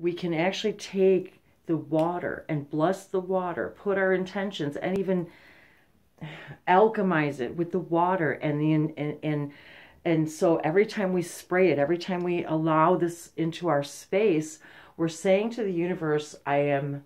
we can actually take the water and bless the water, put our intentions, and even alchemize it with the water and the and and and so every time we spray it, every time we allow this into our space, we're saying to the universe, I am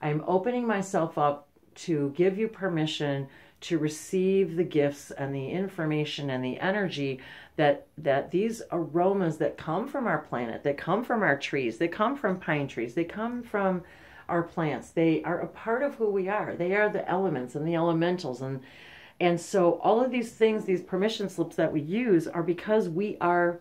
I'm opening myself up to give you permission to receive the gifts and the information and the energy that that these aromas that come from our planet, that come from our trees, they come from pine trees, they come from our plants. They are a part of who we are. They are the elements and the elementals and and so all of these things, these permission slips that we use are because we are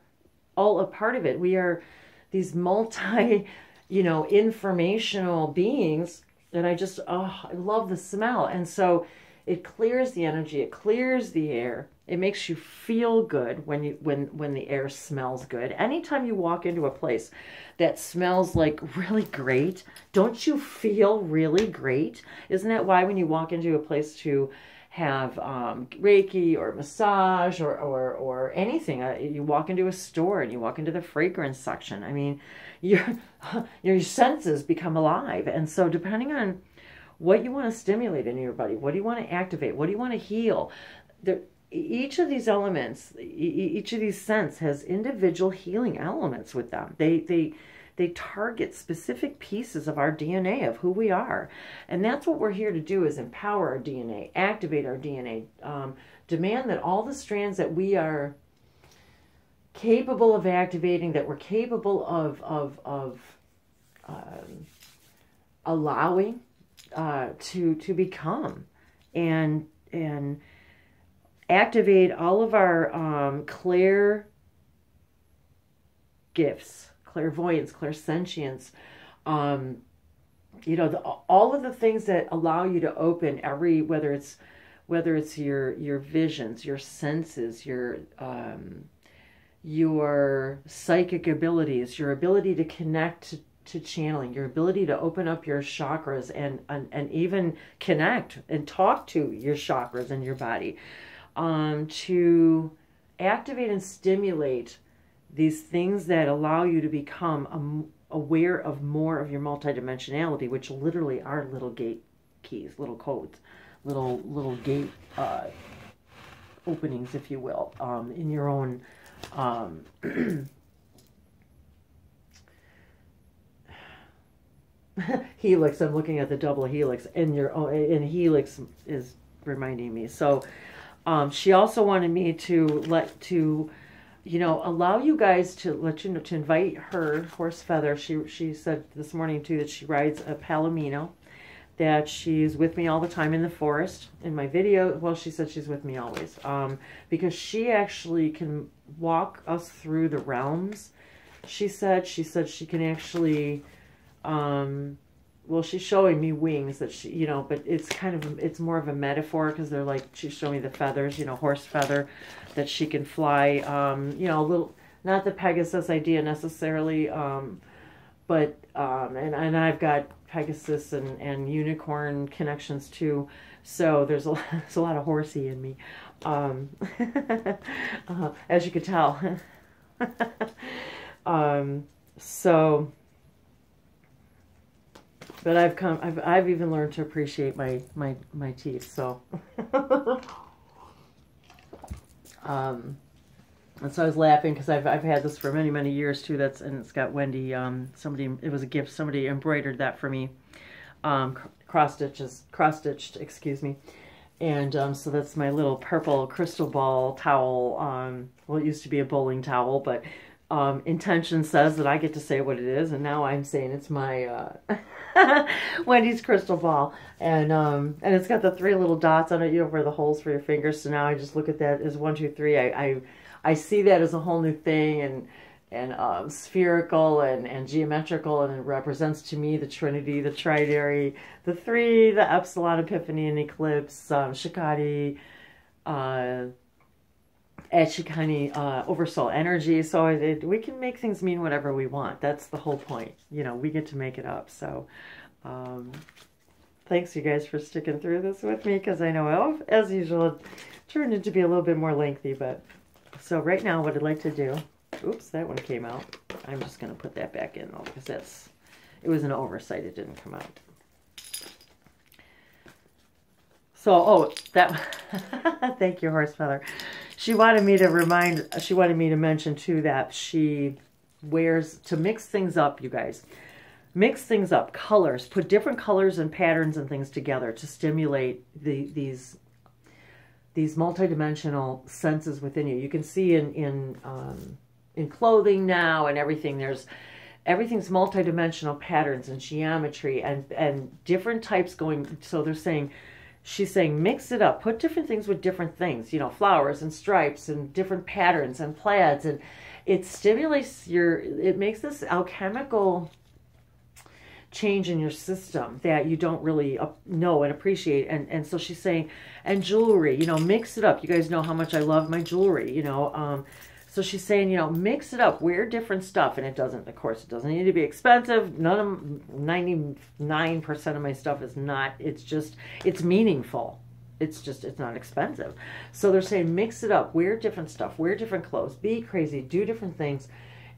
all a part of it. We are these multi, you know, informational beings and I just oh, I love the smell. And so it clears the energy, it clears the air. It makes you feel good when you when when the air smells good. Anytime you walk into a place that smells like really great, don't you feel really great? Isn't that why when you walk into a place to have um, Reiki or massage or, or, or anything. Uh, you walk into a store and you walk into the fragrance section. I mean, your, your senses become alive. And so depending on what you want to stimulate in your body. What do you want to activate? What do you want to heal? There, each of these elements, each of these scents has individual healing elements with them. They they they target specific pieces of our DNA of who we are, and that's what we're here to do: is empower our DNA, activate our DNA, um, demand that all the strands that we are capable of activating, that we're capable of of of um, allowing uh, to to become and and activate all of our um, clear gifts, clairvoyance, clairsentience, um, you know, the, all of the things that allow you to open every whether it's whether it's your your visions, your senses, your um, your psychic abilities, your ability to connect to channeling, your ability to open up your chakras and, and, and even connect and talk to your chakras and your body, um, to activate and stimulate these things that allow you to become aware of more of your multidimensionality, which literally are little gate keys, little codes, little little gate uh, openings, if you will, um, in your own um, helix. I'm looking at the double helix, and your and helix is reminding me. So, um, she also wanted me to let to, you know, allow you guys to let you know to invite her horse feather. She she said this morning too that she rides a palomino, that she's with me all the time in the forest. In my video, well, she said she's with me always, um, because she actually can walk us through the realms. She said she said she can actually um, well, she's showing me wings that she, you know, but it's kind of, it's more of a metaphor because they're like, she's showing me the feathers, you know, horse feather that she can fly, um, you know, a little, not the Pegasus idea necessarily, um, but, um, and, and I've got Pegasus and, and unicorn connections too. So there's a, there's a lot of horsey in me, um, uh, as you could tell. um, so, but I've come, I've, I've even learned to appreciate my, my, my teeth. So, um, and so I was laughing because I've, I've had this for many, many years too. That's, and it's got Wendy, um, somebody, it was a gift. Somebody embroidered that for me. Um, cross stitches, cross stitched, excuse me. And, um, so that's my little purple crystal ball towel. Um, well, it used to be a bowling towel, but, um, intention says that I get to say what it is. And now I'm saying it's my, uh, Wendy's crystal ball. And um, and it's got the three little dots on it, you know, where the holes for your fingers. So now I just look at that as one, two, three. I I, I see that as a whole new thing and and um, spherical and, and geometrical, and it represents to me the Trinity, the Trinary, the three, the Epsilon, Epiphany, and Eclipse, um, Shikati, uh, at Shakani uh, Oversoul Energy. So it, we can make things mean whatever we want. That's the whole point. You know, we get to make it up. So um, thanks you guys for sticking through this with me because I know, I, as usual, it turned into be a little bit more lengthy. But so right now what I'd like to do, oops, that one came out. I'm just going to put that back in know because that's it was an oversight. It didn't come out. So, oh, that, thank you, Horse Feather. She wanted me to remind, she wanted me to mention too that she wears, to mix things up, you guys, mix things up, colors, put different colors and patterns and things together to stimulate the, these, these multidimensional senses within you. You can see in, in, um, in clothing now and everything, there's, everything's multidimensional patterns and geometry and, and different types going, so they're saying, she's saying mix it up. Put different things with different things you know flowers and stripes and different patterns and plaids. And it stimulates your it makes this alchemical change in your system that you don't really know and appreciate. And and so she's saying and jewelry you know mix it up. You guys know how much i love my jewelry you know um so she's saying, you know, mix it up, wear different stuff. And it doesn't, of course, it doesn't need to be expensive. None of, 99% of my stuff is not, it's just, it's meaningful. It's just, it's not expensive. So they're saying mix it up, wear different stuff, wear different clothes, be crazy, do different things,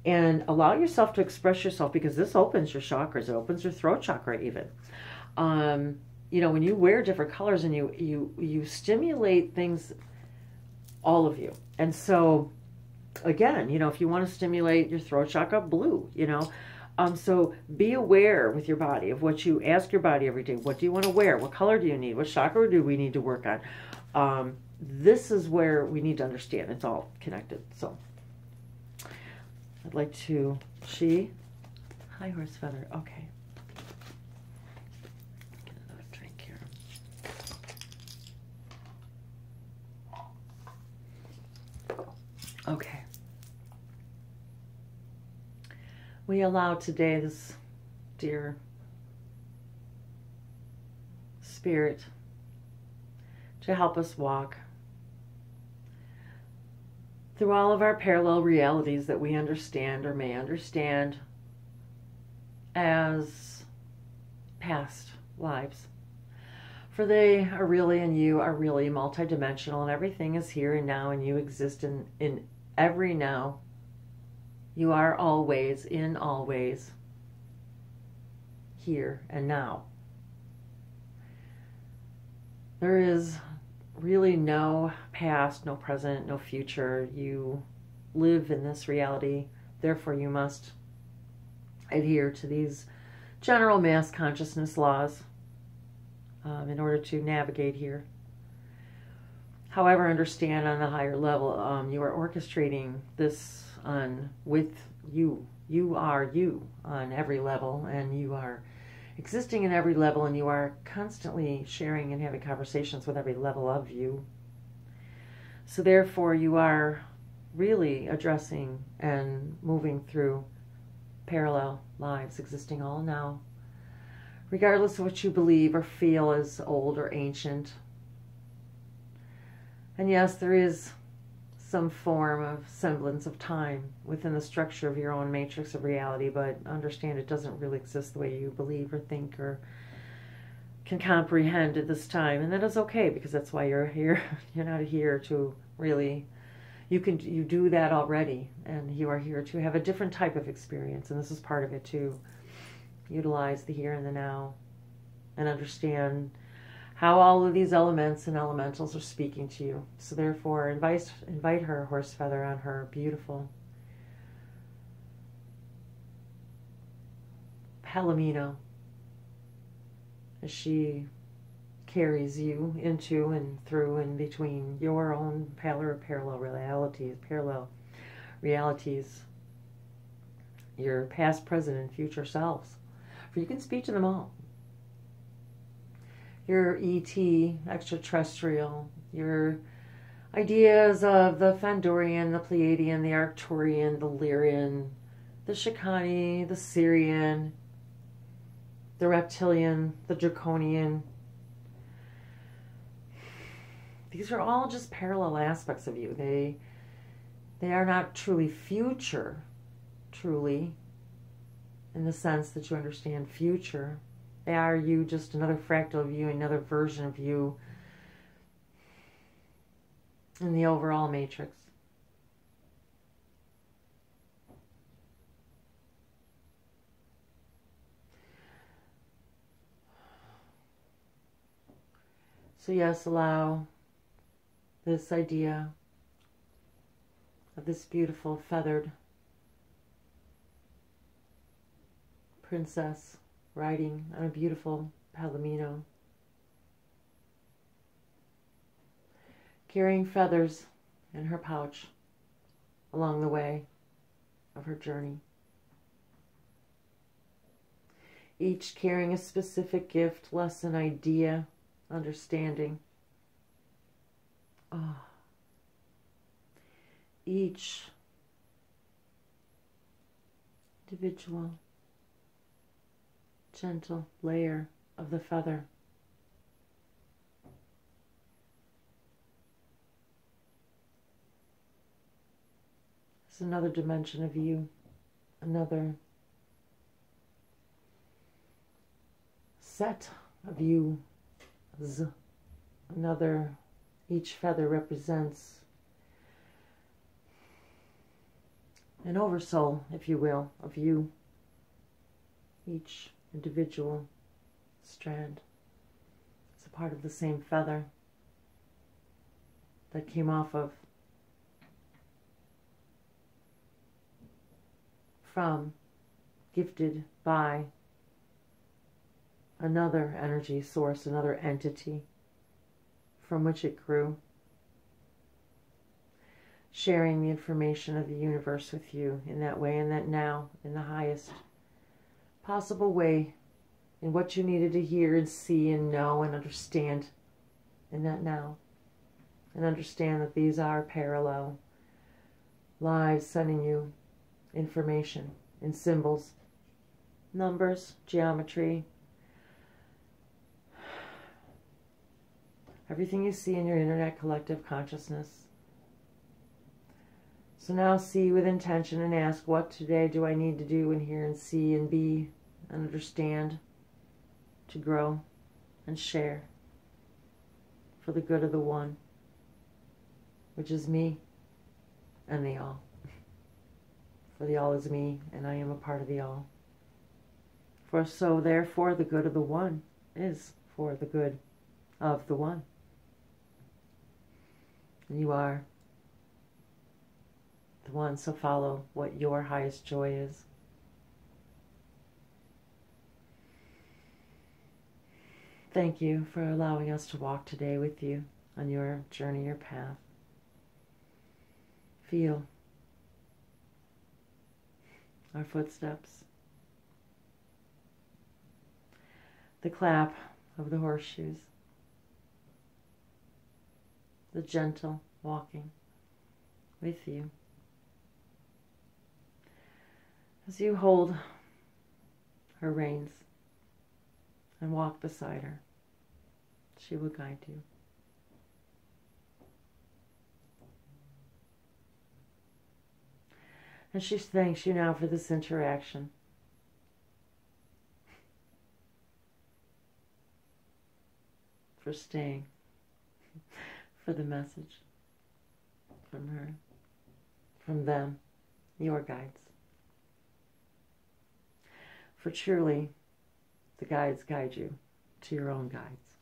and allow yourself to express yourself because this opens your chakras. It opens your throat chakra even. Um, you know, when you wear different colors and you, you, you stimulate things, all of you. And so, again, you know, if you want to stimulate your throat chakra, blue, you know. Um, so be aware with your body of what you ask your body every day. What do you want to wear? What color do you need? What chakra do we need to work on? Um, this is where we need to understand. It's all connected. So I'd like to, she, hi horse feather. Okay. Get another drink here. Okay. We allow today this dear spirit to help us walk through all of our parallel realities that we understand or may understand as past lives. For they are really, and you are really multidimensional, and everything is here and now, and you exist in, in every now you are always, in always, here and now. There is really no past, no present, no future. You live in this reality, therefore, you must adhere to these general mass consciousness laws um, in order to navigate here. However, understand on a higher level, um, you are orchestrating this on with you. You are you on every level, and you are existing in every level, and you are constantly sharing and having conversations with every level of you. So, therefore, you are really addressing and moving through parallel lives existing all now, regardless of what you believe or feel is old or ancient. And yes, there is some form of semblance of time within the structure of your own matrix of reality, but understand it doesn't really exist the way you believe or think or can comprehend at this time. And that is okay because that's why you're here. You're not here to really you can you do that already and you are here to have a different type of experience and this is part of it too. Utilize the here and the now and understand how all of these elements and elementals are speaking to you. So therefore, invite, invite her, horse feather, on her beautiful Palomino as she carries you into and through and between your own parallel, parallel realities, parallel realities, your past, present, and future selves. For you can speak to them all your ET, extraterrestrial, your ideas of the Fendorian, the Pleiadian, the Arcturian, the Lyrian, the Shakani, the Sirian, the Reptilian, the Draconian. These are all just parallel aspects of you. They they are not truly future, truly, in the sense that you understand future they are you, just another fractal of you, another version of you in the overall matrix. So, yes, allow this idea of this beautiful feathered princess riding on a beautiful palomino, carrying feathers in her pouch along the way of her journey. Each carrying a specific gift, lesson, idea, understanding. Oh. Each individual gentle layer of the feather. It's another dimension of you, another set of you, another, each feather represents an oversoul, if you will, of you, each individual strand. It's a part of the same feather that came off of from gifted by another energy source, another entity from which it grew, sharing the information of the universe with you in that way, and that now, in the highest possible way in what you needed to hear and see and know and understand and that now. And understand that these are parallel lives sending you information in symbols, numbers, geometry, everything you see in your internet collective consciousness. So now see with intention and ask, what today do I need to do and hear and see and be and understand, to grow and share for the good of the one, which is me and the all. For the all is me, and I am a part of the all. For so, therefore, the good of the one is for the good of the one. And you are the one, so follow what your highest joy is. Thank you for allowing us to walk today with you on your journey, your path. Feel our footsteps, the clap of the horseshoes, the gentle walking with you. As you hold her reins and walk beside her. She will guide you. And she thanks you now for this interaction. For staying, for the message from her, from them, your guides. For truly, the guides guide you to your own guides.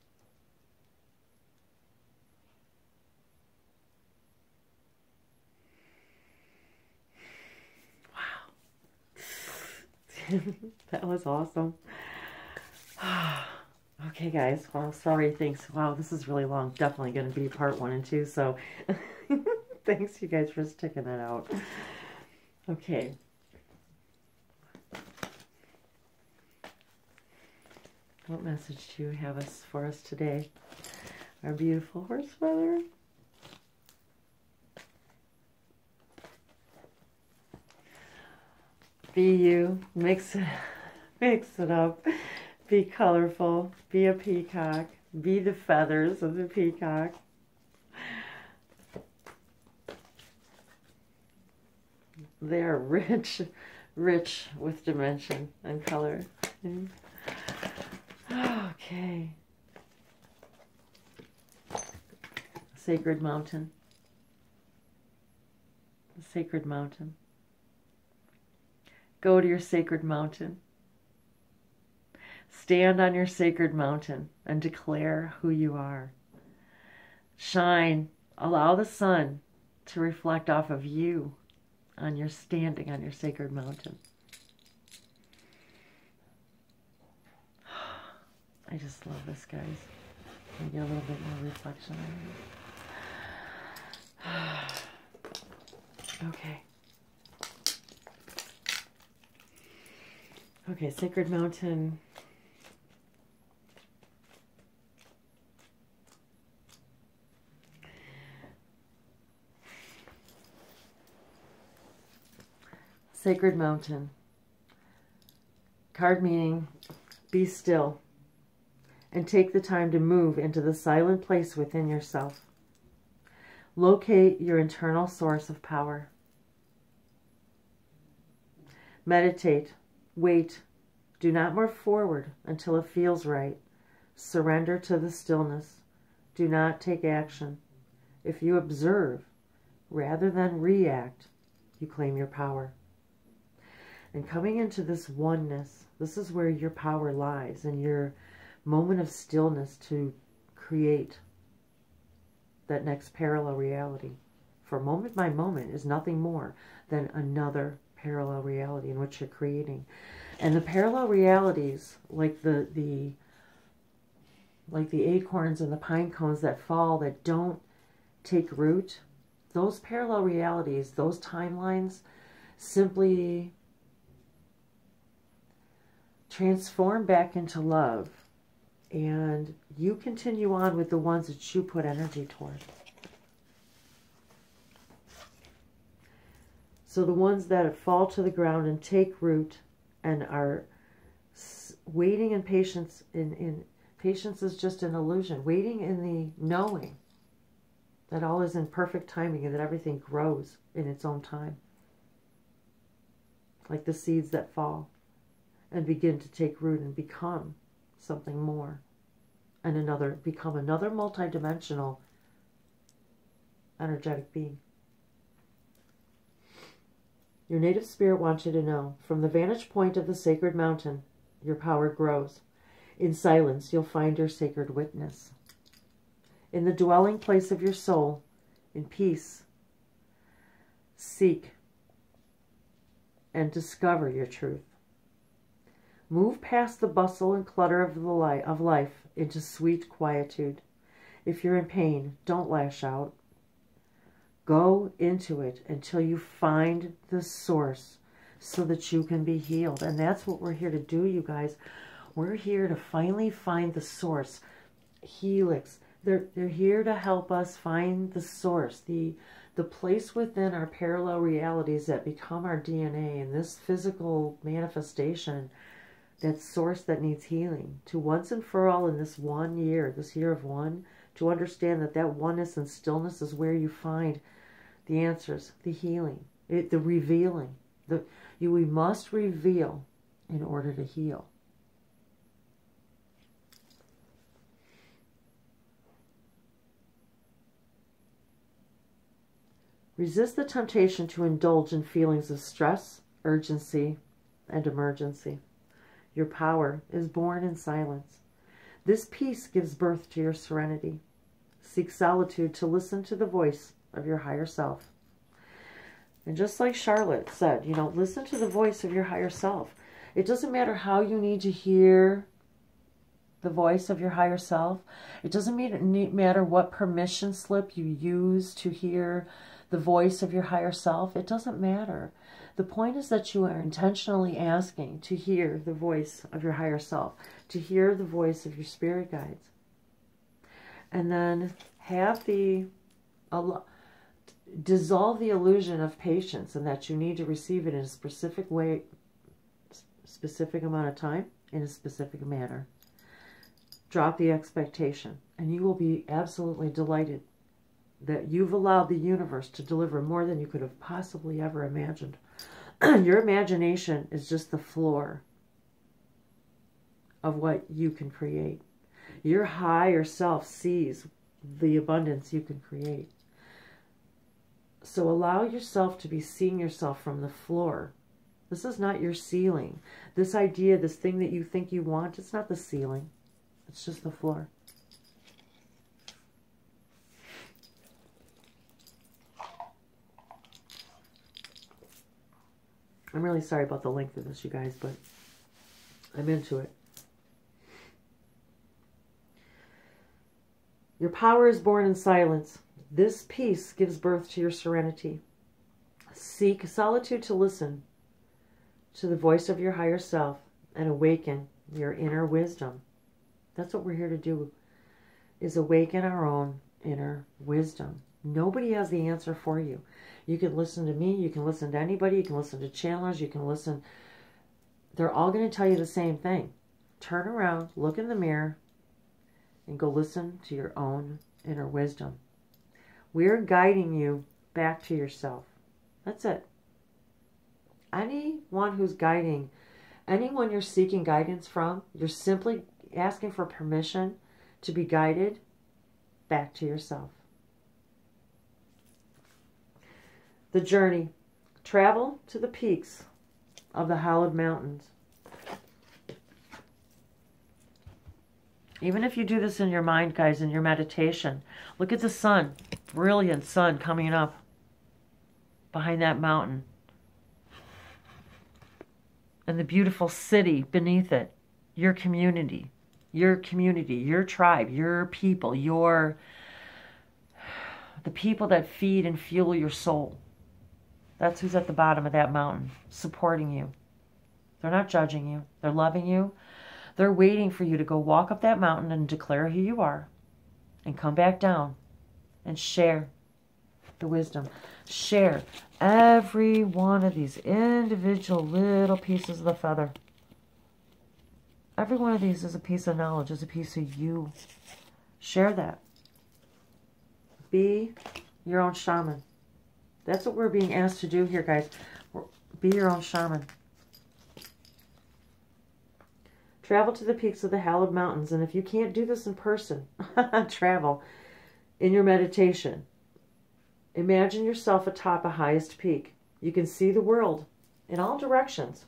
Wow. that was awesome. okay, guys. Well, sorry. Thanks. Wow, this is really long. Definitely going to be part one and two. So thanks, you guys, for sticking that out. Okay. What message do you have us for us today? Our beautiful horse feather. Be you. Mix it, mix it up. Be colorful. Be a peacock. Be the feathers of the peacock. They are rich, rich with dimension and color. Okay. Sacred mountain. The sacred mountain. Go to your sacred mountain. Stand on your sacred mountain and declare who you are. Shine. Allow the sun to reflect off of you on your standing on your sacred mountain. I just love this, guys. Can get a little bit more reflection okay. Okay, Sacred Mountain. Sacred Mountain. Card meaning, be still and take the time to move into the silent place within yourself. Locate your internal source of power. Meditate. Wait. Do not move forward until it feels right. Surrender to the stillness. Do not take action. If you observe rather than react, you claim your power. And coming into this oneness, this is where your power lies and your moment of stillness to create that next parallel reality. For moment by moment is nothing more than another parallel reality in which you're creating. And the parallel realities, like the the like the acorns and the pine cones that fall that don't take root, those parallel realities, those timelines simply transform back into love and you continue on with the ones that you put energy toward. So the ones that fall to the ground and take root and are waiting in patience, in, in patience is just an illusion, waiting in the knowing that all is in perfect timing and that everything grows in its own time. Like the seeds that fall and begin to take root and become something more and another, become another multidimensional energetic being. Your native spirit wants you to know from the vantage point of the sacred mountain, your power grows. In silence, you'll find your sacred witness. In the dwelling place of your soul, in peace, seek and discover your truth. Move past the bustle and clutter of, the of life into sweet quietude. If you're in pain, don't lash out. Go into it until you find the source so that you can be healed. And that's what we're here to do, you guys. We're here to finally find the source. Helix. They're, they're here to help us find the source, the, the place within our parallel realities that become our DNA and this physical manifestation that source that needs healing to once and for all in this one year, this year of one, to understand that that oneness and stillness is where you find the answers, the healing, it, the revealing. The, you, we must reveal in order to heal. Resist the temptation to indulge in feelings of stress, urgency, and emergency. Your power is born in silence. This peace gives birth to your serenity. Seek solitude to listen to the voice of your higher self. And just like Charlotte said, you know, listen to the voice of your higher self. It doesn't matter how you need to hear the voice of your higher self. It doesn't matter what permission slip you use to hear the voice of your higher self. It doesn't matter. The point is that you are intentionally asking to hear the voice of your higher self, to hear the voice of your spirit guides. And then have the, dissolve the illusion of patience and that you need to receive it in a specific way, specific amount of time, in a specific manner. Drop the expectation and you will be absolutely delighted that you've allowed the universe to deliver more than you could have possibly ever imagined. your imagination is just the floor of what you can create. Your higher self sees the abundance you can create. So allow yourself to be seeing yourself from the floor. This is not your ceiling. This idea, this thing that you think you want, it's not the ceiling. It's just the floor. I'm really sorry about the length of this, you guys, but I'm into it. Your power is born in silence. This peace gives birth to your serenity. Seek solitude to listen to the voice of your higher self and awaken your inner wisdom. That's what we're here to do is awaken our own inner wisdom. Nobody has the answer for you. You can listen to me, you can listen to anybody, you can listen to channelers, you can listen. They're all going to tell you the same thing. Turn around, look in the mirror, and go listen to your own inner wisdom. We're guiding you back to yourself. That's it. Anyone who's guiding, anyone you're seeking guidance from, you're simply asking for permission to be guided back to yourself. The journey. Travel to the peaks of the hallowed mountains. Even if you do this in your mind, guys, in your meditation, look at the sun. Brilliant sun coming up behind that mountain. And the beautiful city beneath it. Your community. Your community, your tribe, your people, your the people that feed and fuel your soul. That's who's at the bottom of that mountain, supporting you. They're not judging you. They're loving you. They're waiting for you to go walk up that mountain and declare who you are and come back down and share the wisdom. Share every one of these individual little pieces of the feather. Every one of these is a piece of knowledge, is a piece of you. Share that. Be your own shaman. That's what we're being asked to do here, guys. Be your own shaman. Travel to the peaks of the hallowed mountains. And if you can't do this in person, travel in your meditation. Imagine yourself atop a highest peak. You can see the world in all directions.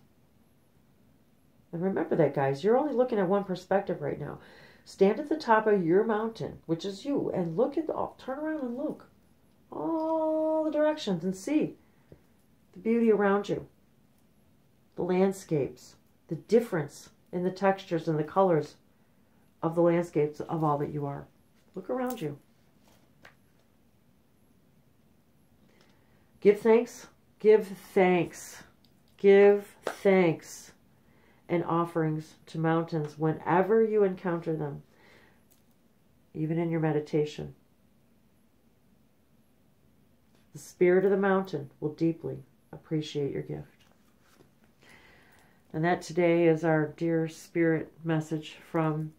And remember that, guys. You're only looking at one perspective right now. Stand at the top of your mountain, which is you, and look at the, turn around and look all the directions and see the beauty around you, the landscapes, the difference in the textures and the colors of the landscapes of all that you are. Look around you. Give thanks. Give thanks. Give thanks and offerings to mountains whenever you encounter them, even in your meditation. The spirit of the mountain will deeply appreciate your gift. And that today is our dear spirit message from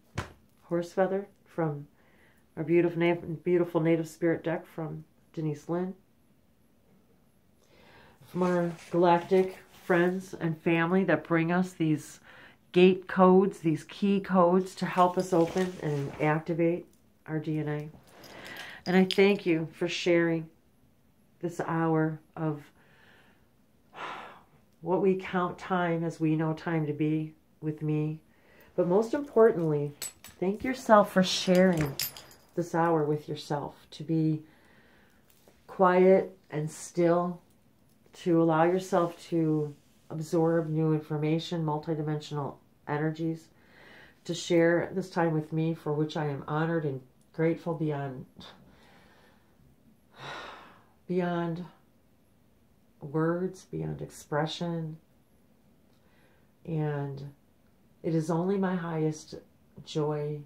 Horsefeather, from our beautiful, beautiful native spirit deck from Denise Linn, from our galactic friends and family that bring us these gate codes, these key codes to help us open and activate our DNA. And I thank you for sharing this hour of what we count time as we know time to be with me. But most importantly, thank yourself for sharing this hour with yourself to be quiet and still, to allow yourself to absorb new information, multidimensional energies, to share this time with me, for which I am honored and grateful beyond beyond words, beyond expression. And it is only my highest joy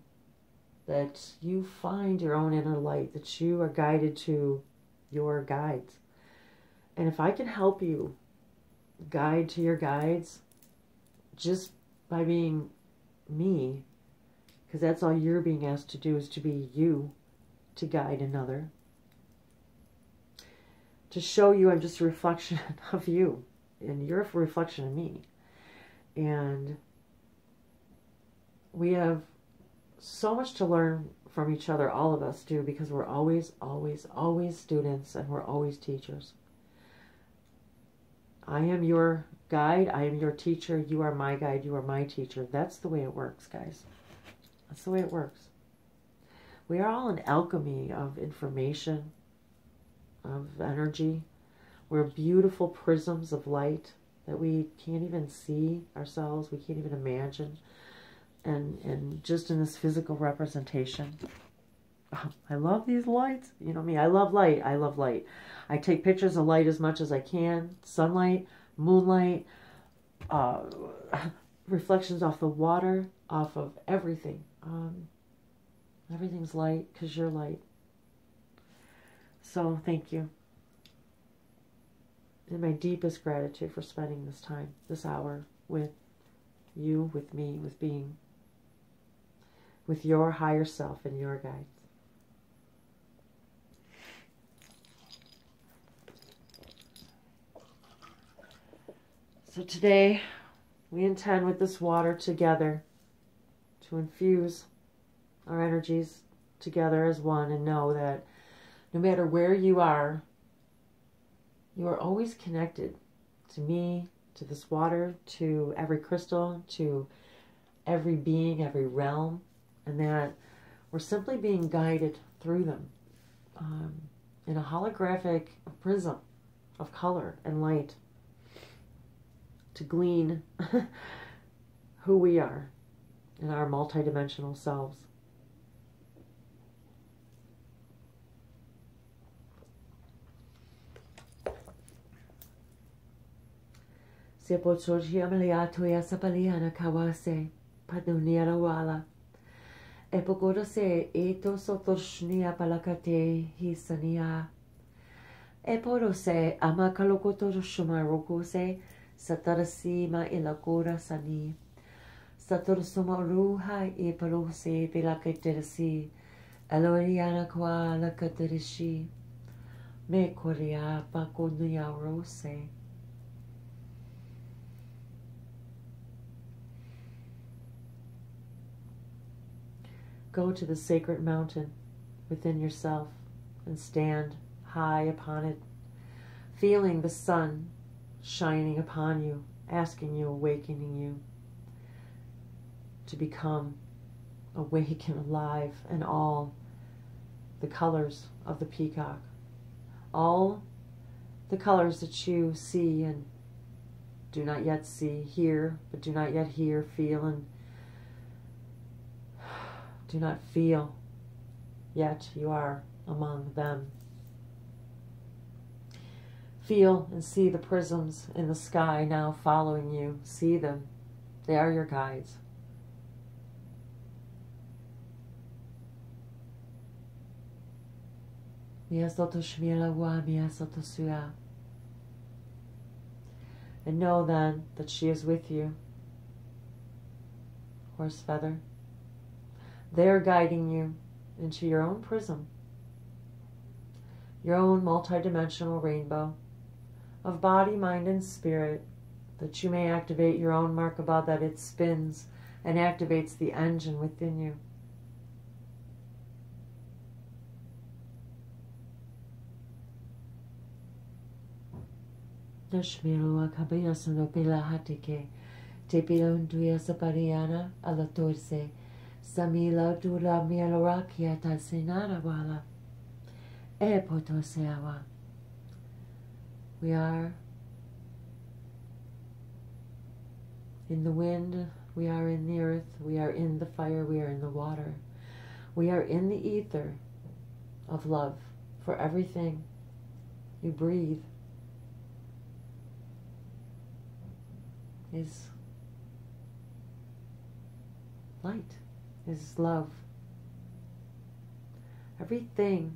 that you find your own inner light, that you are guided to your guides. And if I can help you guide to your guides just by being me, because that's all you're being asked to do is to be you, to guide another to show you I'm just a reflection of you and you're a reflection of me. And we have so much to learn from each other, all of us do, because we're always, always, always students and we're always teachers. I am your guide, I am your teacher, you are my guide, you are my teacher. That's the way it works, guys. That's the way it works. We are all an alchemy of information, of energy. We're beautiful prisms of light that we can't even see ourselves, we can't even imagine. And, and just in this physical representation. I love these lights. You know me, I love light. I love light. I take pictures of light as much as I can. Sunlight, moonlight, uh, reflections off the water, off of everything. Um, everything's light because you're light. So thank you. And my deepest gratitude for spending this time, this hour with you, with me, with being, with your higher self and your guides. So today we intend with this water together to infuse our energies together as one and know that no matter where you are, you are always connected to me, to this water, to every crystal, to every being, every realm, and that we're simply being guided through them um, in a holographic prism of color and light to glean who we are in our multidimensional selves. Se pochoji amaliato ya sapaliana kawase paduniara wala. E se eto sotoshnia palakate hisania. E poro se amakalokoto shumaroko se satarasima ilakura sani. Satorsuma ruha e palose belakaterasi. Aloriana kwa lakatarishi. Me korea pa konuya rose. Go to the sacred mountain within yourself and stand high upon it, feeling the sun shining upon you, asking you, awakening you to become awake and alive and all the colors of the peacock. All the colors that you see and do not yet see, hear, but do not yet hear, feel, and do not feel, yet you are among them. Feel and see the prisms in the sky now following you. See them. They are your guides. And know then that she is with you. Horse feather. They are guiding you into your own prism, your own multidimensional rainbow of body, mind, and spirit, that you may activate your own Merkaba, that it spins and activates the engine within you. Nashmiru akabaya sunopila hatike, te pilonduya sapariana alatorse, samila dura mialorakia tasenara wala, e potoseawa. We are in the wind, we are in the earth, we are in the fire, we are in the water. We are in the ether of love for everything you breathe is light, is love. Everything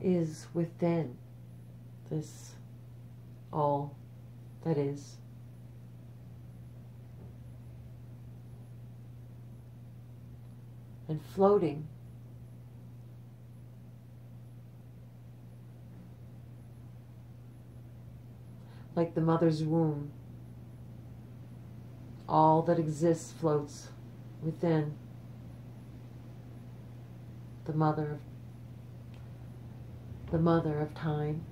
is within this all that is. And floating like the mother's womb. All that exists floats within the mother of the mother of time.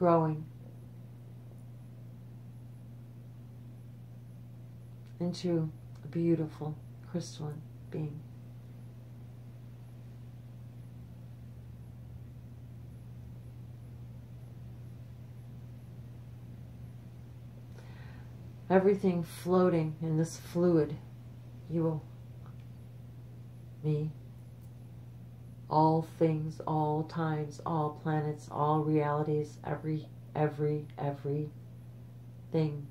growing into a beautiful crystalline being. Everything floating in this fluid, you, will, me, all things, all times, all planets, all realities, every, every, every thing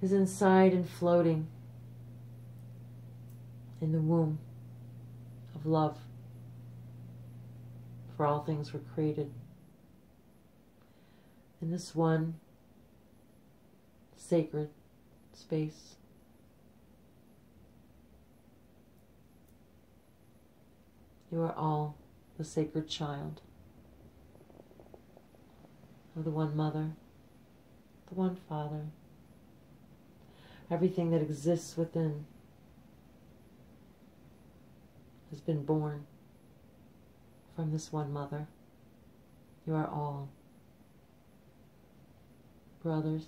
is inside and floating in the womb of love. For all things were created in this one sacred space. You are all the sacred child of the one mother, the one father, everything that exists within has been born from this one mother. You are all brothers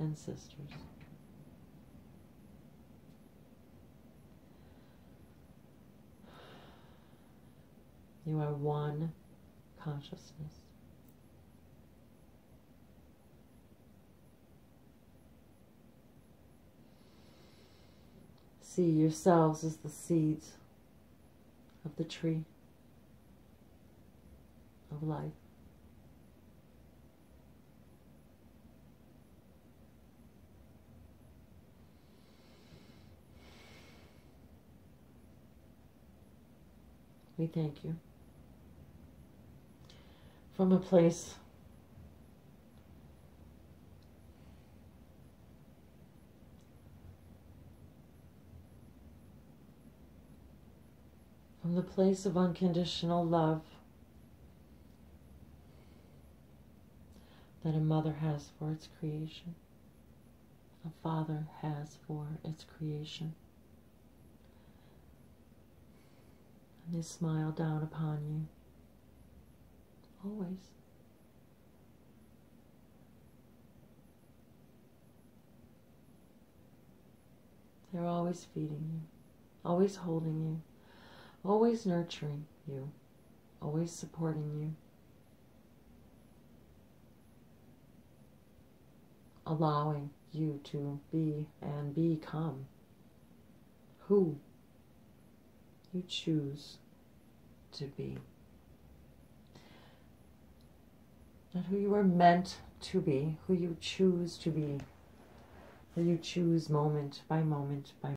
and sisters. You are one consciousness. See yourselves as the seeds of the tree of life. We thank you from a place from the place of unconditional love that a mother has for its creation, a father has for its creation. And they smile down upon you. Always. They're always feeding you, always holding you, always nurturing you, always supporting you, allowing you to be and become who you choose to be. Not who you are meant to be, who you choose to be, who you choose moment by moment by